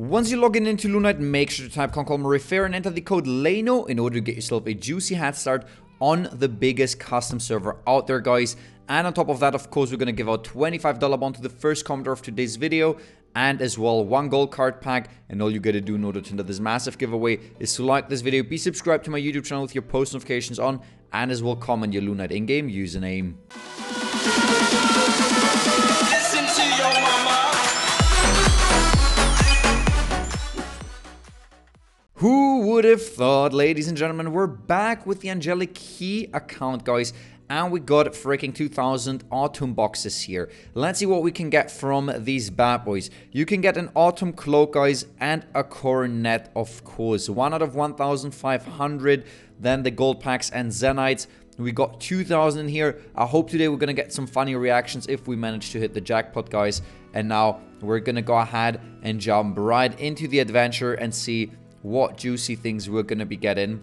Once you log in into Lunite, make sure to type Refer and enter the code Lano in order to get yourself a juicy head start on the biggest custom server out there, guys. And on top of that, of course, we're going to give out $25 bond to the first commenter of today's video and as well one gold card pack and all you gotta do in order to enter this massive giveaway is to like this video be subscribed to my youtube channel with your post notifications on and as well comment your lunite in-game username would have thought, ladies and gentlemen, we're back with the Angelic Key account, guys. And we got freaking 2000 autumn boxes here. Let's see what we can get from these bad boys. You can get an autumn cloak, guys, and a coronet, of course. One out of 1500. Then the gold packs and zenytes. We got 2000 in here. I hope today we're going to get some funny reactions if we manage to hit the jackpot, guys. And now we're going to go ahead and jump right into the adventure and see what juicy things we're going to be getting.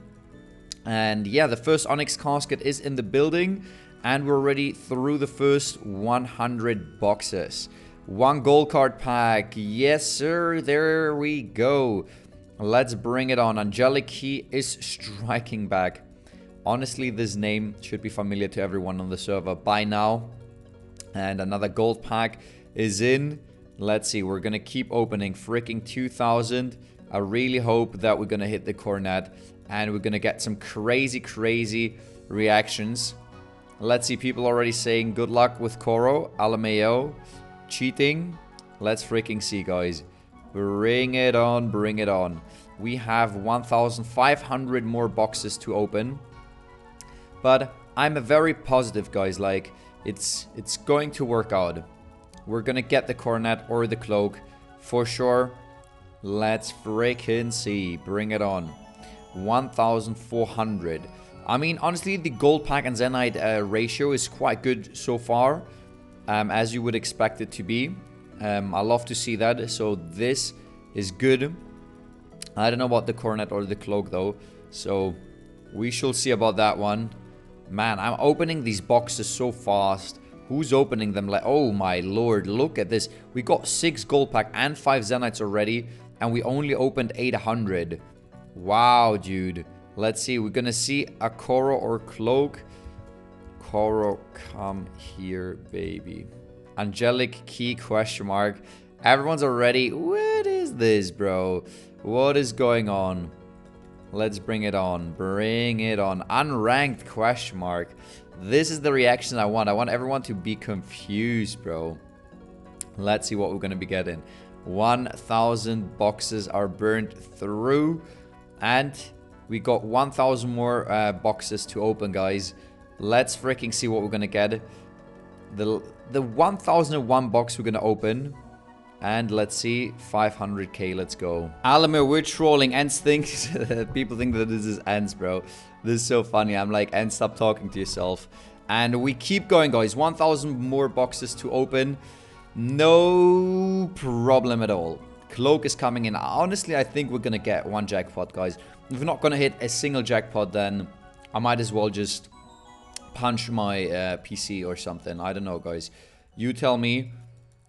And yeah, the first Onyx casket is in the building. And we're already through the first 100 boxes. One gold card pack. Yes, sir. There we go. Let's bring it on. Angelic Key is striking back. Honestly, this name should be familiar to everyone on the server by now. And another gold pack is in. Let's see. We're going to keep opening. Freaking 2,000. I really hope that we're going to hit the coronet and we're going to get some crazy, crazy reactions. Let's see people already saying good luck with Coro, Alameo, cheating. Let's freaking see, guys. Bring it on, bring it on. We have 1,500 more boxes to open. But I'm a very positive, guys. Like, it's it's going to work out. We're going to get the coronet or the cloak for sure. Let's freaking see. Bring it on. 1,400. I mean, honestly, the gold pack and Zenyte uh, ratio is quite good so far. Um, as you would expect it to be. Um, I love to see that. So this is good. I don't know about the coronet or the cloak though. So we shall see about that one. Man, I'm opening these boxes so fast. Who's opening them? Like, oh my lord, look at this. We got six gold pack and five Zenytes already and we only opened 800. Wow, dude. Let's see. We're gonna see a Coro or Cloak. Coro, come here, baby. Angelic Key question mark. Everyone's already. What is this, bro? What is going on? Let's bring it on. Bring it on. Unranked question mark. This is the reaction I want. I want everyone to be confused, bro. Let's see what we're gonna be getting. 1,000 boxes are burned through. And we got 1,000 more uh, boxes to open, guys. Let's freaking see what we're going to get. The, the 1001 box we're going to open. And let's see, 500k, let's go. Alamo, we're trolling. Ents think, people think that this is Ents, bro. This is so funny. I'm like, Ents, stop talking to yourself. And we keep going, guys. 1,000 more boxes to open. No problem at all. Cloak is coming in. Honestly, I think we're to get one jackpot, guys. If we're not to hit a single jackpot, then I might as well just punch my uh, PC or something. I don't know, guys. You tell me.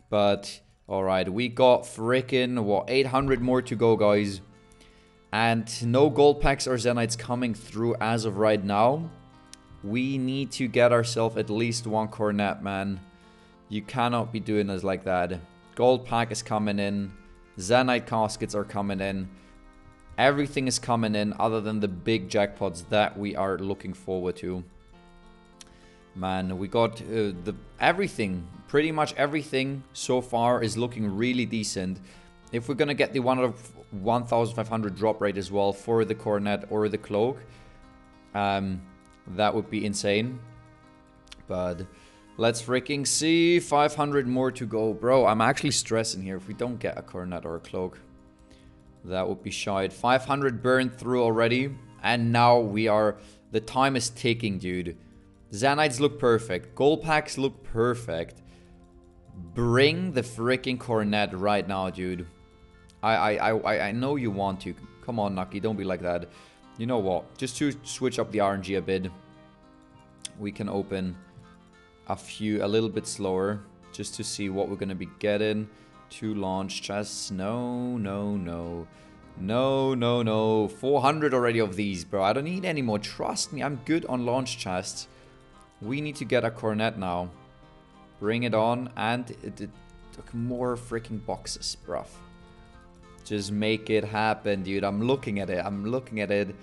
But, alright. We got freaking, what, 800 more to go, guys. And no gold packs or Zenytes coming through as of right now. We need to get ourselves at least one coronet, man. You cannot be doing this like that. Gold pack is coming in. Zenyte caskets are coming in. Everything is coming in other than the big jackpots that we are looking forward to. Man, we got uh, the everything, pretty much everything so far is looking really decent. If we're gonna get the one out of 1,500 drop rate as well for the coronet or the cloak, um, that would be insane. But Let's freaking see. 500 more to go. Bro, I'm actually stressing here if we don't get a coronet or a cloak. That would be shite. 500 burned through already. And now we are... The time is ticking, dude. Zenytes look perfect. Gold packs look perfect. Bring the freaking coronet right now, dude. I, I, I, I know you want to. Come on, Nucky. Don't be like that. You know what? Just to switch up the RNG a bit. We can open a few a little bit slower just to see what we're going to be getting. Two launch chests. No, no, no. No, no, no. 400 already of these, bro. I don't need any more. Trust me, I'm good on launch chests. We need to get a coronet now. Bring it on. And it, it took more freaking boxes, bruv. Just make it happen, dude. I'm looking at it. I'm looking at it.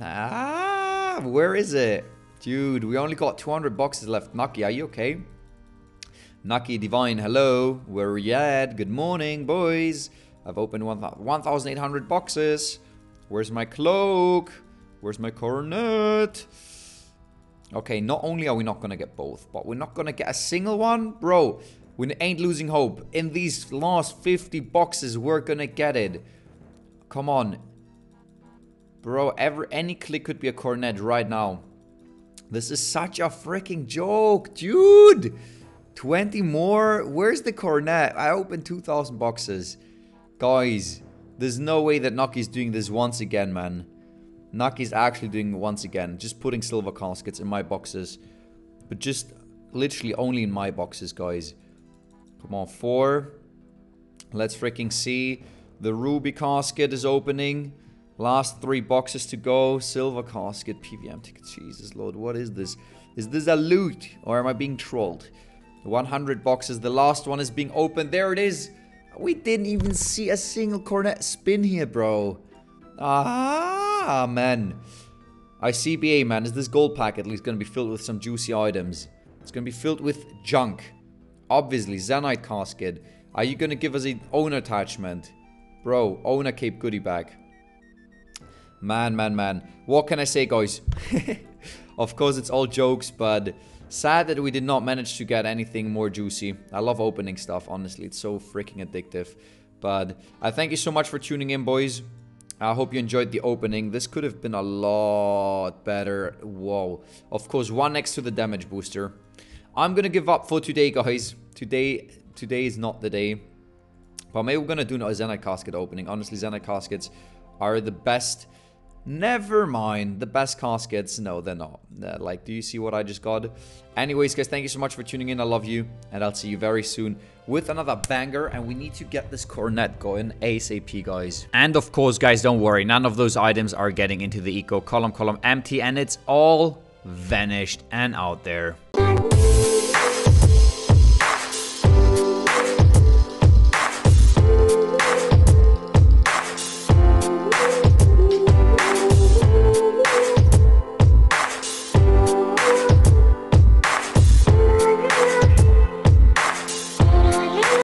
Ah, where is it? Dude, we only got 200 boxes left. Naki, are you okay? Naki Divine, hello. Where are you at? Good morning, boys. I've opened 1,800 boxes. Where's my cloak? Where's my coronet? Okay, not only are we not to get both, but we're not to get a single one. Bro, we ain't losing hope. In these last 50 boxes, we're to get it. Come on. Bro, every, any click could be a coronet right now. This is such a freaking joke, dude. 20 more? Where's the coronet? I opened 2,000 boxes. Guys, there's no way that Naki's doing this once again, man. Naki's actually doing it once again. Just putting silver caskets in my boxes. But just literally only in my boxes, guys. Come on, four. Let's freaking see. The ruby casket is opening. Last three boxes to go. Silver casket, PVM ticket. Jesus Lord, what is this? Is this a loot? Or am I being trolled? 100 boxes. The last one is being opened. There it is. We didn't even see a single coronet spin here, bro. Ah, man. ICBA, man. Is this gold pack at least going to be filled with some juicy items? It's going to be filled with junk. Obviously, Zenyte casket. Are you going to give us an owner attachment? Bro, owner Cape goodie bag. Man, man, man. What can I say, guys? of course, it's all jokes, but Sad that we did not manage to get anything more juicy. I love opening stuff, honestly. It's so freaking addictive. But I thank you so much for tuning in, boys. I hope you enjoyed the opening. This could have been a lot better. Whoa. Of course, one next to the damage booster. I'm going to give up for today, guys. Today today is not the day. But maybe we're going to do a Zenyte casket opening. Honestly, Zenyte caskets are the best Never mind. The best caskets. No, they're not. They're like, do you see what I just got? Anyways, guys, thank you so much for tuning in. I love you. And I'll see you very soon with another banger. And we need to get this coronet going ASAP, guys. And of course, guys, don't worry. None of those items are getting into the eco column column empty. And it's all vanished and out there.